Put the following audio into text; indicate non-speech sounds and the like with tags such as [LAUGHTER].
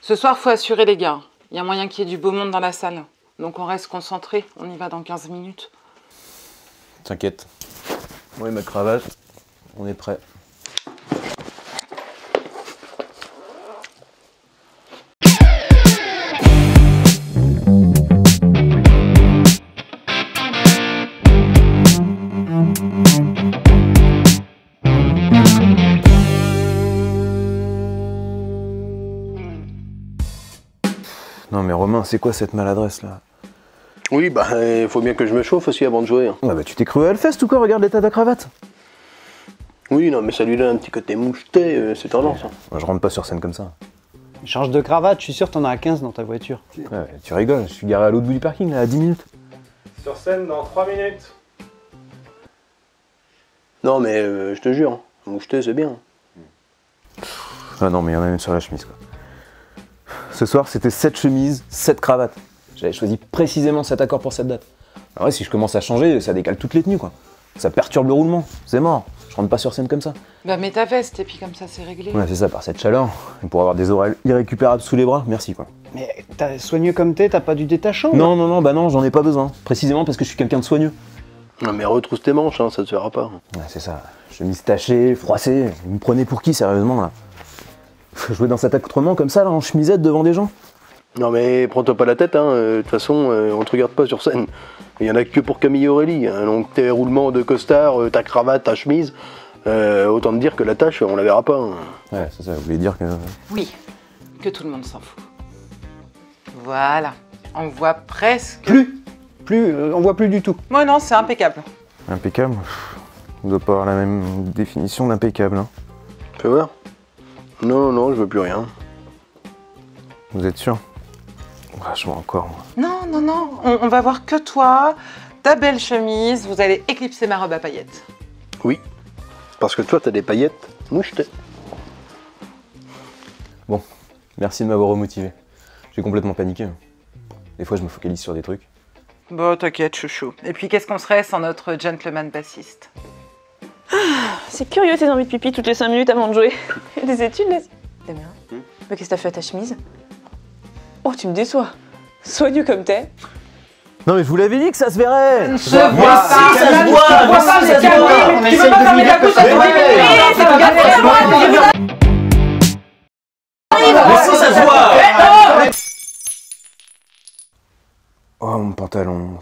Ce soir, faut assurer les gars. Il y a moyen qu'il y ait du beau monde dans la salle. Donc on reste concentré, on y va dans 15 minutes. T'inquiète. Moi et ma cravate, on est prêt. Non mais Romain, c'est quoi cette maladresse là? Oui, bah, il faut bien que je me chauffe aussi avant de jouer. hein. Ouais bah tu t'es cru à Hellfest ou quoi? Regarde l'état de la cravate Oui, non, mais ça lui donne un petit côté moucheté, euh, c'est tendance. hein. Moi, Je rentre pas sur scène comme ça. Change de cravate, je suis sûr t'en as 15 dans ta voiture. Ouais, tu rigoles, je suis garé à l'autre bout du parking là, à 10 minutes. Sur scène dans 3 minutes. Non, mais euh, je te jure, hein, moucheté, c'est bien. Ah non mais il y en a une sur la chemise quoi. Ce soir c'était 7 chemises, 7 cravates. J'avais choisi précisément cet accord pour cette date. En vrai si je commence à changer, ça décale toutes les tenues quoi. Ça perturbe le roulement, c'est mort. Je rentre pas sur scène comme ça. Bah mets ta veste et puis comme ça c'est réglé. Ouais c'est ça, par cette chaleur, et pour avoir des oreilles irrécupérables sous les bras, merci quoi. Mais t'as soigneux comme t'es, t'as pas du détachant Non non non, bah non, j'en ai pas besoin. Précisément parce que je suis quelqu'un de soigneux. Non, mais retrousse tes manches, hein, ça te fera pas. Ouais c'est ça, chemise tachée, froissée. Vous me prenez pour qui sérieusement là? [LAUGHS] jouer dans cet accoutrement comme ça là, en chemisette devant des gens Non, mais prends-toi pas la tête, hein, euh, de toute façon, euh, on te regarde pas sur scène. Il y en a que pour Camille Aurélie. hein, donc tes roulements de costard, euh, ta cravate, ta chemise, euh, autant te dire que la tâche, on la verra pas. hein. Ouais c'est ça, vous voulez dire que... Oui, que tout le monde s'en fout. Voilà, on voit presque. Plus Plus, euh, on voit plus du tout. Moi non, c'est impeccable. Impeccable? On doit pas avoir la même définition d'impeccable. Hein. Fais voir. Non, non, je veux plus rien. Vous êtes sûr? Vachement encore, moi. Non, non, non, on, on va voir que toi, ta belle chemise, vous allez éclipser ma robe à paillettes. Oui, parce que toi, t'as des paillettes mouchetées. Bon, merci de m'avoir remotivé. J'ai complètement paniqué. hein. Des fois, je me focalise sur des trucs. Bon, t'inquiète, chouchou. Et puis qu'est-ce qu'on serait sans notre gentleman bassiste? C'est curieux tes envies de pipi toutes les 5 minutes avant de jouer. [LAUGHS] Des études, là Damien Mais qu'est-ce que t'as fait à ta chemise? Oh, tu me déçois. Soigneux comme t'es. Non, mais je vous l'avais dit que ça se verrait Je vois pas, ça se voit, je vois mais pas, si, mais ça se voit. tu veux pas fermer bouche tout galère, Mais si, ça se voit Oh, mon pantalon.